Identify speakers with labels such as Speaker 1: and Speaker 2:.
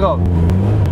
Speaker 1: 个。